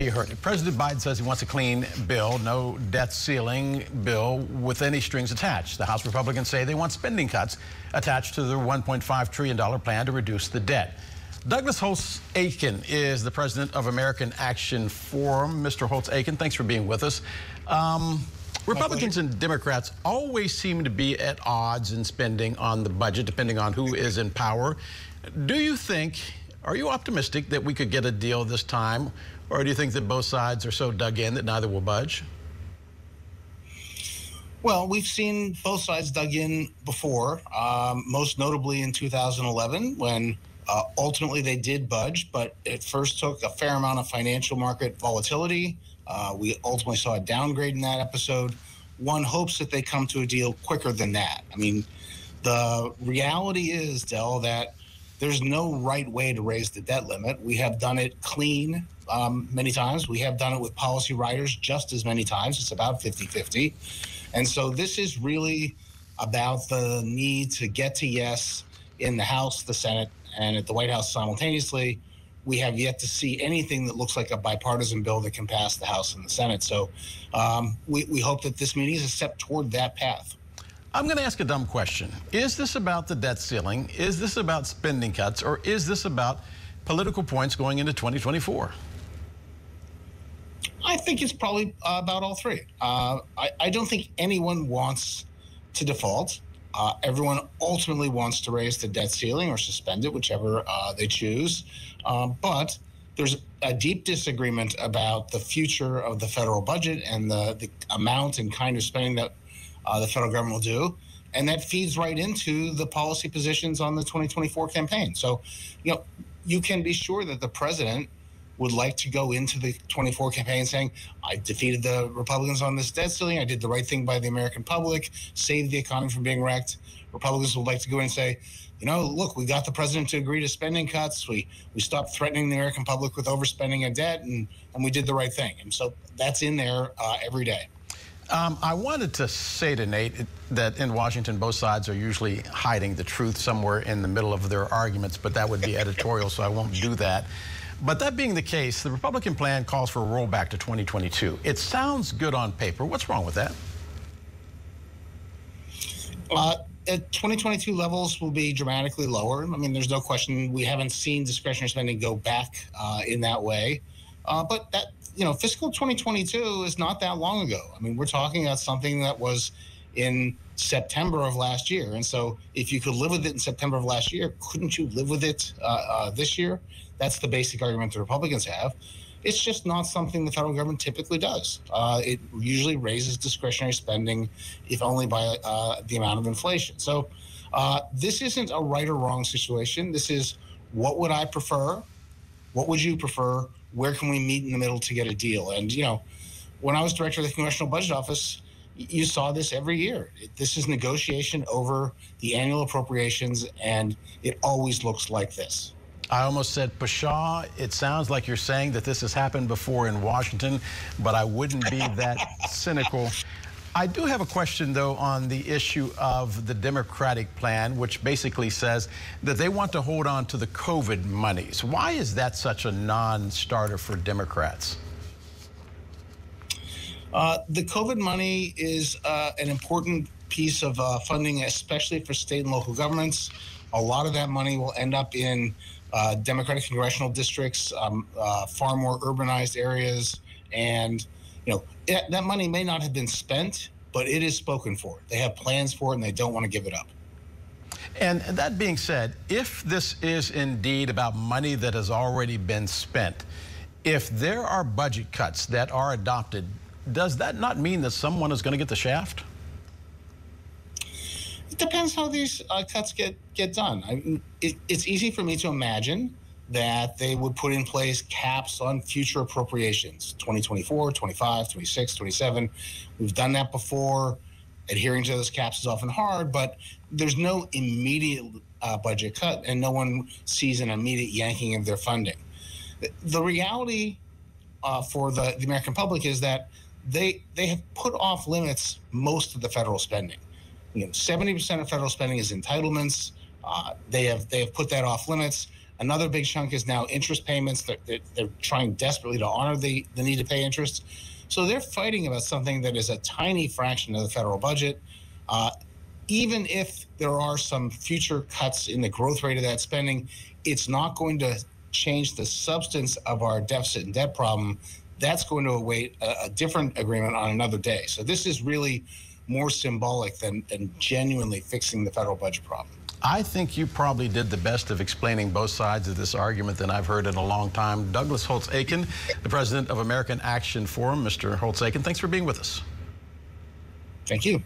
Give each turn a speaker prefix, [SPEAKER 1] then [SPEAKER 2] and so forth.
[SPEAKER 1] You heard it. President Biden says he wants a clean bill, no debt ceiling bill with any strings attached. The House Republicans say they want spending cuts attached to their $1.5 trillion plan to reduce the debt. Douglas Holtz Eakin is the president of American Action Forum. Mr. Holtz Eakin, thanks for being with us. Um, Republicans and Democrats always seem to be at odds in spending on the budget, depending on who is in power. Do you think, are you optimistic that we could get a deal this time? Or do you think that both sides are so dug in that neither will budge?
[SPEAKER 2] Well, we've seen both sides dug in before, um, most notably in 2011 when uh, ultimately they did budge, but it first took a fair amount of financial market volatility. Uh, we ultimately saw a downgrade in that episode. One hopes that they come to a deal quicker than that. I mean, the reality is, Dell, that there's no right way to raise the debt limit. We have done it clean um, many times. We have done it with policy riders just as many times. It's about 50 50. And so this is really about the need to get to yes in the House, the Senate, and at the White House simultaneously. We have yet to see anything that looks like a bipartisan bill that can pass the House and the Senate. So um, we, we hope that this meeting is a step toward that path.
[SPEAKER 1] I'm going to ask a dumb question. Is this about the debt ceiling? Is this about spending cuts? Or is this about political points going into 2024?
[SPEAKER 2] I think it's probably uh, about all three. Uh, I, I, don't think anyone wants to default. Uh, everyone ultimately wants to raise the debt ceiling or suspend it, whichever uh, they choose. Um, but there's a deep disagreement about the future of the federal budget and the, the amount and kind of spending that uh, the federal government will do. And that feeds right into the policy positions on the 2024 campaign. So, you know, you can be sure that the president would like to go into the 24 campaign saying, I defeated the Republicans on this debt ceiling. I did the right thing by the American public, saved the economy from being wrecked. Republicans would like to go in and say, you know, look, we got the president to agree to spending cuts. We we stopped threatening the American public with overspending and debt, and, and we did the right thing. And so that's in there uh, every day.
[SPEAKER 1] Um, I wanted to say to Nate that in Washington, both sides are usually hiding the truth somewhere in the middle of their arguments, but that would be editorial, so I won't do that. But that being the case, the Republican plan calls for a rollback to 2022. It sounds good on paper. What's wrong with that?
[SPEAKER 2] Uh, at 2022 levels will be dramatically lower. I mean, there's no question we haven't seen discretionary spending go back uh, in that way. Uh, but that, you know, fiscal 2022 is not that long ago. I mean, we're talking about something that was in September of last year. And so if you could live with it in September of last year, couldn't you live with it uh, uh, this year? That's the basic argument the Republicans have. It's just not something the federal government typically does. Uh, it usually raises discretionary spending, if only by uh, the amount of inflation. So uh, this isn't a right or wrong situation. This is what would I prefer? What would you prefer? Where can we meet in the middle to get a deal? And, you know, when I was director of the Congressional Budget Office, you saw this every year. This is negotiation over the annual appropriations, and it always looks like this.
[SPEAKER 1] I almost said, Pshaw, it sounds like you're saying that this has happened before in Washington, but I wouldn't be that cynical. I do have a question, though, on the issue of the Democratic plan, which basically says that they want to hold on to the COVID monies. Why is that such a non starter for Democrats?
[SPEAKER 2] Uh, the COVID money is uh, an important piece of uh, funding, especially for state and local governments. A lot of that money will end up in uh, Democratic congressional districts, um, uh, far more urbanized areas, and you know it, that money may not have been spent, but it is spoken for. They have plans for it, and they don't want to give it up.
[SPEAKER 1] And that being said, if this is indeed about money that has already been spent, if there are budget cuts that are adopted, does that not mean that someone is going to get the shaft?
[SPEAKER 2] It depends how these uh, cuts get get done. I it, it's easy for me to imagine that they would put in place caps on future appropriations 2024 25 26 27 we've done that before adhering to those caps is often hard but there's no immediate uh, budget cut and no one sees an immediate yanking of their funding the, reality uh, for the, the american public is that they they have put off limits most of the federal spending you know, 70% of federal spending is entitlements. Uh, they have they have put that off limits. Another big chunk is now interest payments. They're, they're, they're trying desperately to honor the, the need to pay interest. So they're fighting about something that is a tiny fraction of the federal budget. Uh, even if there are some future cuts in the growth rate of that spending, it's not going to change the substance of our deficit and debt problem. That's going to await a, a different agreement on another day. So this is really more symbolic than, than genuinely fixing the federal budget problem.
[SPEAKER 1] I think you probably did the best of explaining both sides of this argument than I've heard in a long time. Douglas Holtz Eakin, the president of American Action Forum. Mr. Holtz Eakin, thanks for being with us.
[SPEAKER 2] Thank you.